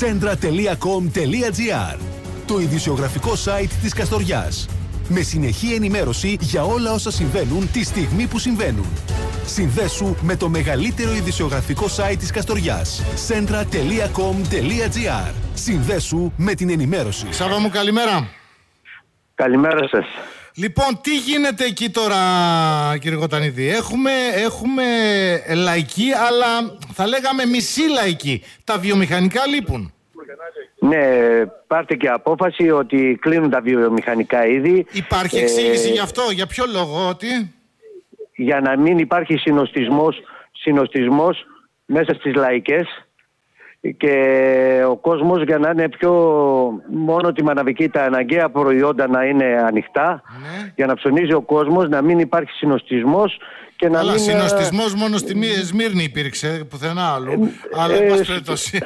centra.com.gr Το ειδησιογραφικό site της Καστοριάς. Με συνεχή ενημέρωση για όλα όσα συμβαίνουν τη στιγμή που συμβαίνουν. Συνδέσου με το μεγαλύτερο ειδησιογραφικό site της Καστοριάς. centra.com.gr Συνδέσου με την ενημέρωση. Σάβα μου καλημέρα. Καλημέρα σας. Λοιπόν, τι γίνεται εκεί τώρα, κύριε Κοτανίδη. Έχουμε, έχουμε λαϊκή, αλλά θα λέγαμε μισή λαϊκή. Τα βιομηχανικά λείπουν. Ναι, πάρτε και απόφαση ότι κλείνουν τα βιομηχανικά είδη. Υπάρχει εξήγηση ε, γι' αυτό, για ποιο λόγο, ότι... Για να μην υπάρχει συνοστισμός, συνοστισμός μέσα στις λαϊκές και ο κόσμος για να είναι πιο μόνο τη μαναβική τα αναγκαία προϊόντα να είναι ανοιχτά Ναι. για να ψωνίζει ο κόσμος να μην υπάρχει συνοστισμός και να Αλλά μην... συνοστισμός μόνο στη Μη- Σμύρνη υπήρξε, πουθενά άλλου. Αλλά, εν ε, πάση σ- περιπτώσει.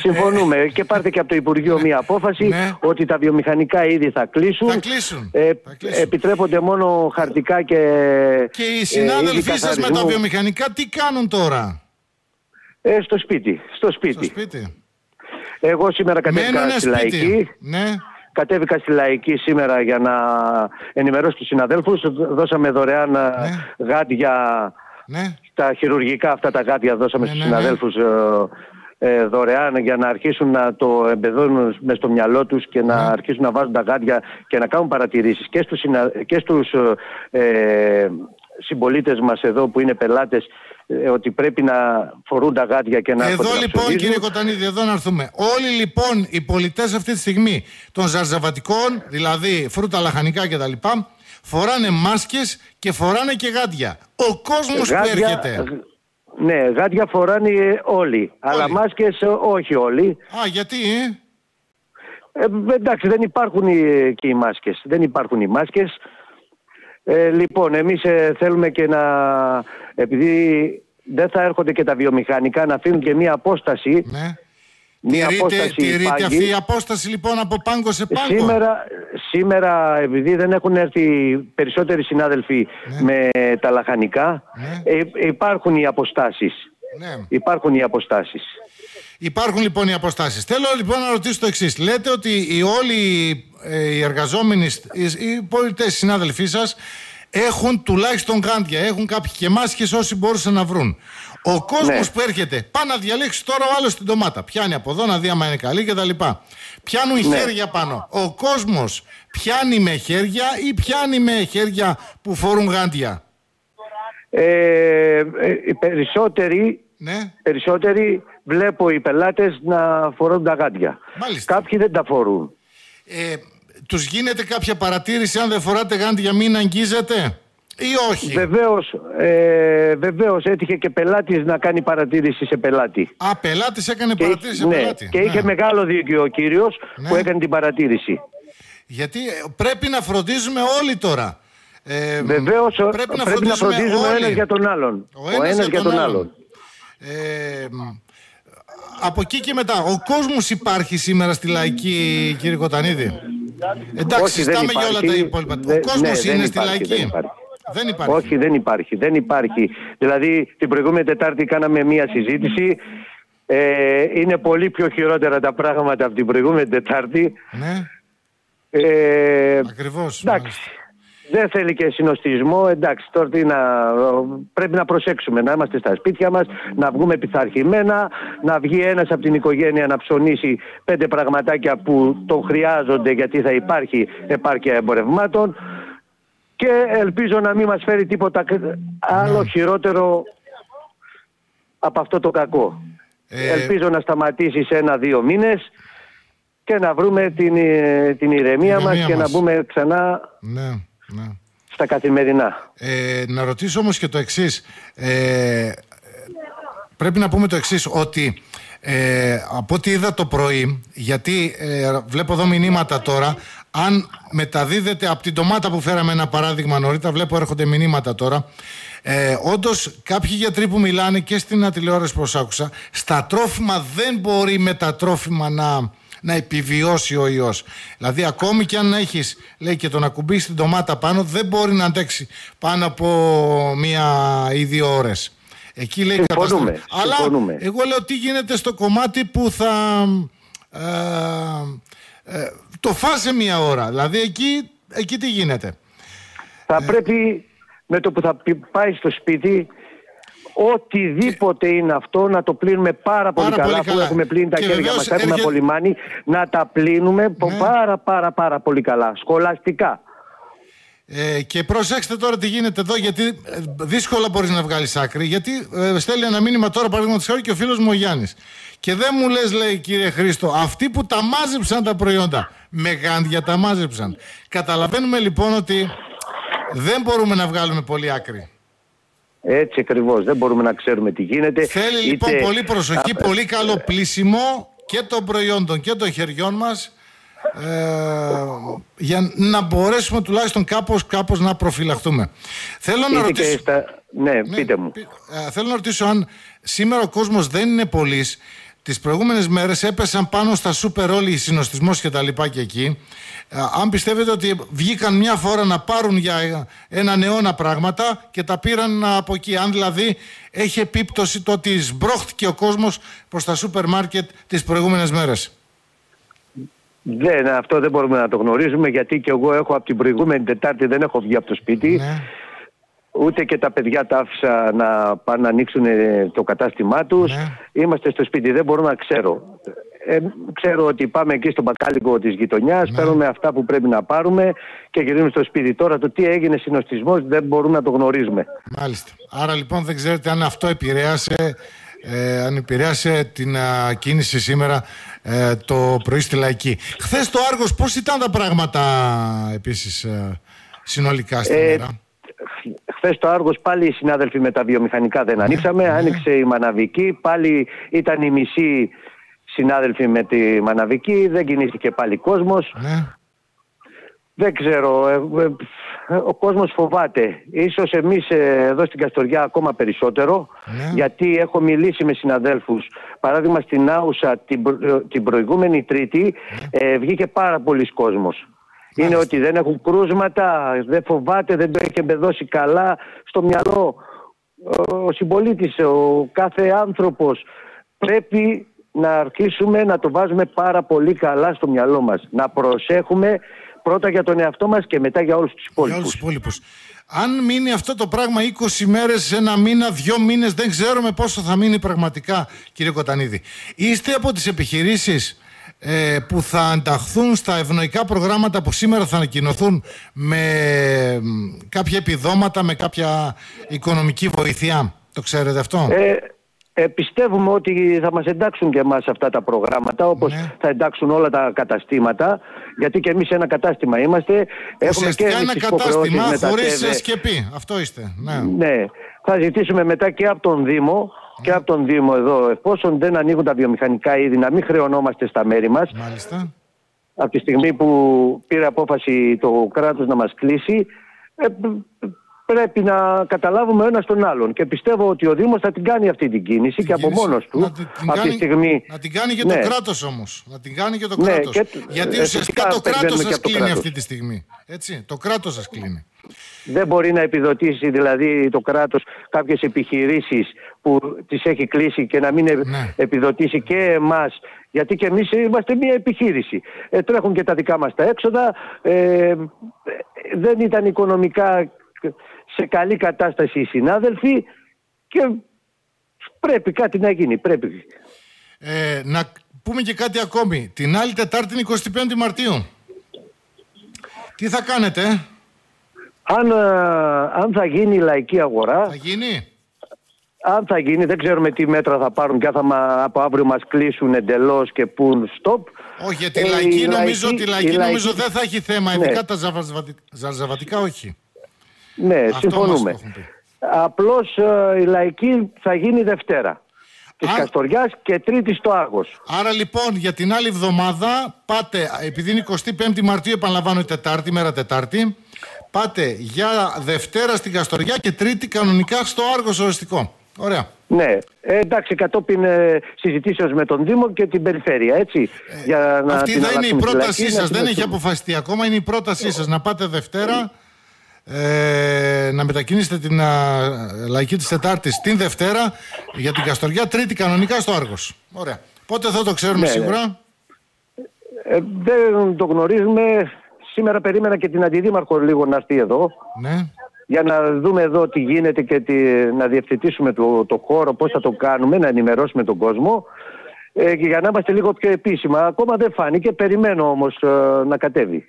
Συμφωνούμε και πάρτε και από το Υπουργείο μία απόφαση Ναι. ότι τα βιομηχανικά είδη θα κλείσουν. Θα κλείσουν. Ε, Θα κλείσουν. Επιτρέπονται μόνο χαρτικά και. Και οι ε, συνάδελφοί είδη σας με τα καθαρισμού. βιομηχανικά τι κάνουν τώρα; Ε, στο σπίτι. Στο σπίτι. Στο σπίτι. Εγώ σήμερα κατέβηκα Μένουνε στη σπίτι. Λαϊκή. Ναι. Κατέβηκα στη Λαϊκή σήμερα για να ενημερώσω τους συναδέλφους. Δώσαμε δωρεάν Ναι. γάντια, Ναι. τα χειρουργικά αυτά τα γάντια δώσαμε Ναι, στους ναι, ναι. συναδέλφους ε, ε, δωρεάν για να αρχίσουν να το εμπεδώνουν με στο μυαλό τους και να Ναι. αρχίσουν να βάζουν τα γάντια και να κάνουν παρατηρήσεις και στους, συνα... και στους ε, ε, συμπολίτες μας εδώ που είναι πελάτες ε, ότι πρέπει να φορούν τα γάντια και να Εδώ λοιπόν φωτογραφίζουν. κύριε Κοτανίδη, εδώ να έρθουμε. Όλοι λοιπόν οι πολιτές αυτή τη στιγμή των ζαρζαβατικών, δηλαδή φρούτα, λαχανικά κτλ., φοράνε μάσκες και φοράνε και γάντια. Ο κόσμος που Γάντια- έρχεται. Ναι, γάντια φοράνε ε, όλοι. Αλλά μάσκες ε, όχι όλοι. Α, γιατί, ε; Ε, εντάξει, δεν υπάρχουν οι, και οι μάσκες. Δεν υπάρχουν οι μάσκες. Ε, λοιπόν, εμείς ε, θέλουμε και να... Επειδή δεν θα έρχονται και τα βιομηχανικά να αφήνουν και μία απόσταση. Ναι. Μία Τηρείται, απόσταση τηρείται πάγκη. αυτή η απόσταση λοιπόν από πάγκο σε πάγκο. Σήμερα, σήμερα, επειδή δεν έχουν έρθει περισσότεροι συνάδελφοι με τα λαχανικά, Ναι. ε, υπάρχουν οι αποστάσεις. Ναι. Υπάρχουν οι αποστάσεις. Υπάρχουν λοιπόν οι αποστάσεις. Θέλω λοιπόν να ρωτήσω το εξής. Λέτε ότι οι όλοι ε, οι εργαζόμενοι, σ- οι, οι πολιτές συνάδελφοί σας έχουν τουλάχιστον γάντια, έχουν κάποιοι και μάσκες όσοι μπορούσαν να βρουν. Ο κόσμος Ναι. που έρχεται, πάει να διαλέξει τώρα ο άλλος την ντομάτα. Πιάνει από εδώ να δει άμα είναι καλή κτλ. Πιάνουν Ναι. χέρια πάνω. Ο κόσμος πιάνει με χέρια ή πιάνει με χέρια που φορούν γάντια; Ε, ε, οι περισσότεροι, Ναι. περισσότεροι βλέπω οι πελάτες να φορούν τα γάντια. Μάλιστα. Κάποιοι δεν τα φορούν. Ε, τους γίνεται κάποια παρατήρηση αν δεν φοράτε γάντια μην αγγίζετε; Ή όχι; Βεβαίως, ε, βεβαίως έτυχε και πελάτης να κάνει παρατήρηση σε πελάτη. Α, πελάτης έκανε Και, παρατήρηση σε ναι, πελάτη. και είχε Ναι. μεγάλο δίκιο ο κύριος Ναι. που έκανε την παρατήρηση. Γιατί ε, πρέπει να φροντίζουμε όλοι τώρα. Ε, Βεβαίως πρέπει να φροντίζουμε, φροντίζουμε ο όλοι. ένας για τον άλλον. Ο ένας για τον άλλον. Ε, μ, από εκεί και μετά, ο κόσμος υπάρχει σήμερα στη λαϊκή, κύριε Κοτανίδη. Εντάξει, Όχι, δεν συζητάμε για όλα τα υπάρχει. υπόλοιπα. Δε- ο κόσμος ναι, είναι δεν στη υπάρχει, λαϊκή. δεν υπάρχει. Δεν υπάρχει. Όχι, δεν υπάρχει. Δεν υπάρχει. Δηλαδή, την προηγούμενη Τετάρτη κάναμε μία συζήτηση. Ε, είναι πολύ πιο χειρότερα τα πράγματα από την προηγούμενη Τετάρτη. Ναι, Ε, ακριβώς. εντάξει. μάλιστα. Δεν θέλει και συνοστισμό. Εντάξει, τώρα τι να, πρέπει να προσέξουμε. Να είμαστε στα σπίτια μας, να βγούμε πειθαρχημένα, να βγει ένας από την οικογένεια να ψωνίσει πέντε πραγματάκια που τον χρειάζονται γιατί θα υπάρχει επάρκεια εμπορευμάτων και ελπίζω να μην μας φέρει τίποτα άλλο χειρότερο από αυτό το κακό. Ε, Ελπίζω να σταματήσει σε ένα-δύο μήνες και να βρούμε την, ε, την ηρεμία, μας Ηρεμία και μας. να μπούμε ξανά Ναι, ναι. στα καθημερινά. Ε, να ρωτήσω όμως και το εξής. Ε, πρέπει να πούμε το εξής, ότι ε, από ό,τι είδα το πρωί, γιατί ε, βλέπω εδώ μηνύματα τώρα, αν μεταδίδεται από την ντομάτα που φέραμε ένα παράδειγμα νωρίτερα, βλέπω έρχονται μηνύματα τώρα, ε, Όντως, κάποιοι γιατροί που μιλάνε και στην τηλεόραση που άκουσα, στα τρόφιμα δεν μπορεί με τα τρόφιμα να, να επιβιώσει ο ιός. Δηλαδή, ακόμη και αν έχεις, λέει, και το να κουμπίσει την ντομάτα πάνω, δεν μπορεί να αντέξει πάνω από μία ή δύο ώρες. Εκεί λέει Συμφωνούμε, καταστροφή. Αλλά συμφωνούμε. εγώ λέω τι γίνεται στο κομμάτι που θα ε, ε, το φάσε μία ώρα. Δηλαδή εκεί, εκεί τι γίνεται. Θα πρέπει με το που θα πι- πάει στο σπίτι οτιδήποτε είναι αυτό να το πλύνουμε πάρα πολύ Πάρα καλά πολύ αφού καλά. έχουμε πλύνει τα Και χέρια βεβαίως μας, έχουμε έρχεται- απολυμάνει να τα πλύνουμε πο- Ναι. πάρα πάρα πάρα πολύ καλά, σχολαστικά. Ε, και προσέξτε τώρα τι γίνεται εδώ, γιατί ε, δύσκολα μπορείς να βγάλεις άκρη. Γιατί ε, στέλνει ένα μήνυμα τώρα, παραδείγματος χάρη, και ο φίλος μου ο Γιάννης. Και δεν μου λες, λέει κύριε Χρήστο, αυτοί που τα μάζεψαν τα προϊόντα, με γάντια τα μάζεψαν. Καταλαβαίνουμε λοιπόν ότι δεν μπορούμε να βγάλουμε πολύ άκρη. Έτσι ακριβώς, δεν μπορούμε να ξέρουμε τι γίνεται. Θέλει λοιπόν Είτε- πολύ προσοχή, Α, πολύ καλό πλήσιμο και των προϊόντων και των χεριών μας ε, για να μπορέσουμε τουλάχιστον κάπως, κάπως να προφυλαχτούμε. Θέλω να είτε και ρωτήσω... στα... Ναι, Ναι, πείτε μου. πι- ε, θέλω να ρωτήσω αν σήμερα ο κόσμος δεν είναι πολύς. Τις προηγούμενες μέρες έπεσαν πάνω στα σούπερ όλοι οι συνοστισμός και τα λοιπά και εκεί. Ε, αν πιστεύετε ότι βγήκαν μια φορά να πάρουν για έναν αιώνα πράγματα και τα πήραν από εκεί. Αν δηλαδή έχει επίπτωση το ότι σμπρώχτηκε ο κόσμος προς τα σούπερ μάρκετ τις προηγούμενες μέρες. Δεν, αυτό δεν μπορούμε να το γνωρίζουμε γιατί και εγώ έχω από την προηγούμενη Τετάρτη δεν έχω βγει από το σπίτι. Ναι. Ούτε και τα παιδιά τα άφησα να πάνε να ανοίξουν ε, το κατάστημά τους. Ναι. Είμαστε στο σπίτι, δεν μπορώ να ξέρω. Ε, ξέρω ότι πάμε εκεί στο μπακάλικο της γειτονιάς, Ναι. παίρνουμε αυτά που πρέπει να πάρουμε και γυρίζουμε στο σπίτι. Τώρα το τι έγινε συνοστισμός δεν μπορούμε να το γνωρίζουμε. Μάλιστα. Άρα λοιπόν δεν ξέρετε αν αυτό επηρέασε, ε, αν επηρέασε την α, κίνηση σήμερα ε, το πρωί στη Λαϊκή. Χθες το Άργος πώς ήταν τα πράγματα επίσης ε, συνολικά στην Ε, μέρα; Χθες το Άργος πάλι οι συνάδελφοι με τα βιομηχανικά δεν ανοίξαμε. Άνοιξε η Μαναβική. Πάλι ήταν οι μισοί συνάδελφοι με τη Μαναβική. Δεν κινήθηκε πάλι κόσμος. Ναι. Δεν ξέρω. ε, ε, ο κόσμος φοβάται. Ίσως εμείς ε, εδώ στην Καστοριά ακόμα περισσότερο. Ναι. Γιατί έχω μιλήσει με συναδέλφους. Παράδειγμα στην Άουσα την, προ- ε, την προηγούμενη Τρίτη ε, βγήκε πάρα πολλοί κόσμος. Είναι Ναι. Μάλιστα. ότι δεν έχουν κρούσματα, δεν φοβάται, δεν το έχει εμπεδώσει καλά στο μυαλό. Ο συμπολίτης, ο κάθε άνθρωπος πρέπει να αρχίσουμε να το βάζουμε πάρα πολύ καλά στο μυαλό μας. Να προσέχουμε πρώτα για τον εαυτό μας και μετά για όλους τους Για υπόλοιπους. όλους τους υπόλοιπους. Αν μείνει αυτό το πράγμα 20 μέρες, ένα μήνα, δύο μήνες, δεν ξέρουμε πόσο θα μείνει πραγματικά, κύριε Κοτανίδη. Είστε από τις επιχειρήσεις; Ε, που θα ανταχθούν στα ευνοϊκά προγράμματα που σήμερα θα ανακοινωθούν με μ, κάποια επιδόματα, με κάποια οικονομική βοήθεια. Το ξέρετε αυτό; Ε, ε, πιστεύουμε ότι θα μας εντάξουν και εμάς αυτά τα προγράμματα όπως Ναι. θα εντάξουν όλα τα καταστήματα γιατί και εμείς ένα κατάστημα είμαστε. Έχουμε Ουσιαστικά εμείς ένα τις υποχρεώσεις κατάστημα με τα χωρίς ΤΕΒΕ. σκεπή. Αυτό είστε. Ναι. Ναι. Θα ζητήσουμε μετά και από τον Δήμο και από τον Δήμο εδώ εφόσον δεν ανοίγουν τα βιομηχανικά είδη να μην χρεωνόμαστε στα μέρη μας Μάλιστα. από τη στιγμή που πήρε απόφαση το κράτος να μας κλείσει ε, π- πρέπει να καταλάβουμε ο ένας τον άλλον και πιστεύω ότι ο Δήμος θα την κάνει αυτή την κίνηση και από κίνηση. μόνος του Να την, την από κάνει, τη στιγμή να την κάνει και Ναι. το κράτος όμως. Να την κάνει και το Ναι, κράτος. και το- Γιατί ε, ουσιαστικά φυσικά το κράτος περιμένουμε σας και από το κλείνει κράτος. αυτή τη στιγμή. Έτσι, το κράτος σας κλείνει. Δεν μπορεί να επιδοτήσει δηλαδή το κράτος κάποιες επιχειρήσεις που τις έχει κλείσει και να μην ε- Ναι. επιδοτήσει και εμάς γιατί και εμείς είμαστε μια επιχείρηση. Ε, τρέχουν και τα δικά μας τα έξοδα. Ε, δεν ήταν οικονομικά σε καλή κατάσταση οι συνάδελφοι και πρέπει κάτι να γίνει. Πρέπει. Ε, να πούμε και κάτι ακόμη. Την άλλη Τετάρτη είναι 25η Μαρτίου. Τι θα κάνετε, ε; Αν, ε, αν θα γίνει η λαϊκή αγορά, θα γίνει; αν θα γίνει, δεν ξέρουμε τι μέτρα θα πάρουν και αν θα μα- από αύριο μας κλείσουν εντελώς και πούν stop. Όχι, γιατί Ε, η λαϊκή, η νομίζω, λαϊκή- τη λαϊκή, η νομίζω λαϊκή- δεν θα έχει θέμα. Ναι. Ειδικά τα ζαρζαβατι- ζαρζαβατικά όχι. Ναι, Αυτό συμφωνούμε. μας το έχουν πει. Απλώς ε, η λαϊκή θα γίνει Δευτέρα. Της Α. Καστοριάς και Τρίτης στο Άργος. Άρα λοιπόν για την άλλη εβδομάδα πάτε, επειδή είναι 25η Μαρτίου, επαναλαμβάνω η Τετάρτη, μέρα Τετάρτη, πάτε για Δευτέρα στην Καστοριά και Τρίτη κανονικά στο Άργος οριστικό. Ωραία. Ναι, ε, εντάξει, κατόπιν ε, συζητήσεως με τον Δήμο και την Περιφέρεια, έτσι. για να Αυτή την δεν είναι η αλλάξουμε τη πρότασή λαϊκή, να σας, την δεν έχει δεχτούμε. αποφασιστεί ακόμα, είναι η πρότασή σας να πάτε Δευτέρα ε, να μετακινήσετε την α, λαϊκή της Τετάρτης την Δευτέρα για την Καστοριά, Τρίτη κανονικά στο Άργος. Ωραία. Πότε θα το ξέρουμε Ναι, ναι. σίγουρα; Ε, δεν το γνωρίζουμε. Σήμερα περίμενα και την αντιδήμαρχο λίγο να έρθει εδώ Ναι. για να δούμε εδώ τι γίνεται και τι, να διευθετήσουμε το, το χώρο, πώς θα το κάνουμε, να ενημερώσουμε τον κόσμο ε, και για να είμαστε λίγο πιο επίσημα. Ακόμα δεν φάνηκε, περιμένω όμως ε, να κατέβει.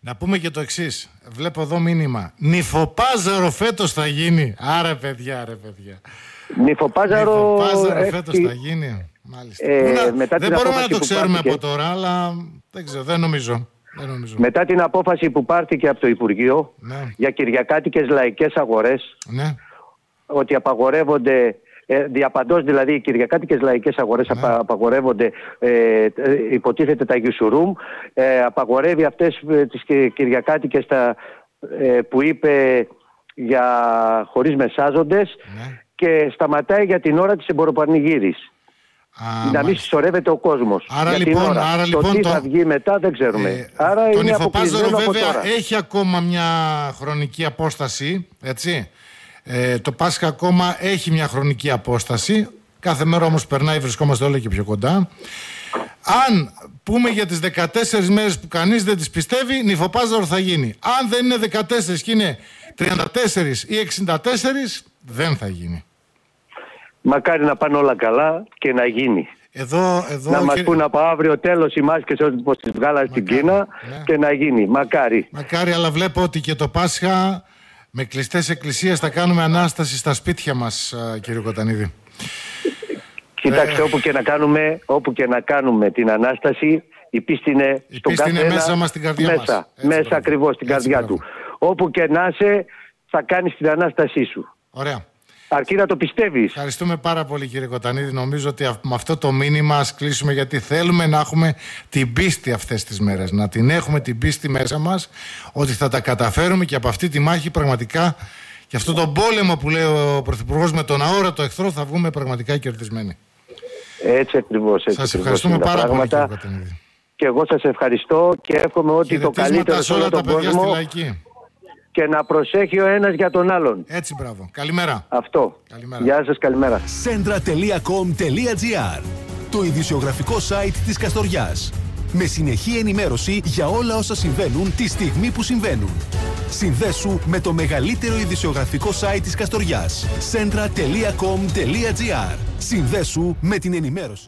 Να πούμε και το εξής. Βλέπω εδώ μήνυμα. Νυφοπάζαρο φέτος θα γίνει. Άρα παιδιά, ρε παιδιά. Νυφοπάζαρο Νυφοπάζαρο έχει- φέτος θα γίνει. Μάλιστα. Ε, Πού να- μετά δεν την μπορούμε να απόφαση το που ξέρουμε πάρθηκε. από τώρα, αλλά δεν ξέρω, δεν νομίζω. Δεν νομίζω. μετά την απόφαση που πάρθηκε από το Υπουργείο Ναι. για κυριακάτικες λαϊκές αγορές Ναι. ότι απαγορεύονται, ε, διαπαντός δηλαδή οι κυριακάτικες λαϊκές αγορές Ναι. απα- απαγορεύονται, ε, ε, υποτίθεται τα Γιουσουρούμ, ε, απαγορεύει αυτές ε, τις κυ- κυριακάτικες τα, ε, που είπε για χωρίς μεσάζοντες Ναι. και σταματάει για την ώρα της εμποροπανηγύρης. Α, να μην μάλιστα. συσσωρεύεται ο κόσμος. Άρα για την λοιπόν- ώρα. άρα το λοιπόν τι το- θα βγει μετά δεν ξέρουμε. Ε, άρα το είναι νυφοπάζαρο αποκλεισμένο από βέβαια τώρα. έχει ακόμα μια χρονική απόσταση, έτσι. Ε, το Πάσχα ακόμα έχει μια χρονική απόσταση. Κάθε μέρα όμως περνάει, βρισκόμαστε όλο και πιο κοντά. Αν πούμε για τις 14 μέρες που κανείς δεν τις πιστεύει, νυφοπάζαρο θα γίνει. Αν δεν είναι 14 και είναι 34 ή 64, δεν θα γίνει. Μακάρι να πάνε όλα καλά και να γίνει. Εδώ, εδώ να μας κύριε- πούν από αύριο τέλος οι μάσκες όπως τις βγάλανε στην Μακάρι, Κίνα ναι. και να γίνει. Μακάρι. Μακάρι, αλλά βλέπω ότι και το Πάσχα με κλειστές εκκλησίες θα κάνουμε ανάσταση στα σπίτια μας, α, κύριε Κοτανίδη. Κοιτάξτε, Ε. όπου και να κάνουμε, όπου και να κάνουμε την Ανάσταση, η πίστη είναι Η στον πίστη είναι καθένα, μέσα μας, στην καρδιά μας. μέσα, Έτσι, μέσα μπράβο. ακριβώς στην Έτσι, καρδιά μπράβο. του. Όπου και να είσαι, θα κάνεις την Ανάστασή σου. Ωραία. Αρκεί να το πιστεύεις; Ευχαριστούμε πάρα πολύ κύριε Κοτανίδη. Νομίζω ότι αυ- με αυτό το μήνυμα ας κλείσουμε γιατί θέλουμε να έχουμε την πίστη αυτές τις μέρες. Να την έχουμε την πίστη μέσα μας ότι θα τα καταφέρουμε και από αυτή τη μάχη πραγματικά και αυτό τον πόλεμο που λέει ο Πρωθυπουργός με τον αόρατο εχθρό θα βγούμε πραγματικά κερδισμένοι. Έτσι ακριβώς. Έτσι Σας ακριβώς ευχαριστούμε είναι τα πάρα πολύ κύριε πράγματα. Κοτανίδη. Και εγώ σας ευχαριστώ και εύχομαι ότι το Χαιρετίσματα καλύτερο σε σε όλα όλο τα τον παιδιά στη κόσμο Λαϊκή. Και να προσέχει ο ένας για τον άλλον. Έτσι, μπράβο. Καλημέρα. Αυτό. Καλημέρα. Γεια σας, καλημέρα. centra.com.gr Το ειδησιογραφικό site της Καστοριάς. Με συνεχή ενημέρωση για όλα όσα συμβαίνουν τη στιγμή που συμβαίνουν. Συνδέσου με το μεγαλύτερο ειδησιογραφικό site της Καστοριάς. centra.com.gr Συνδέσου με την ενημέρωση.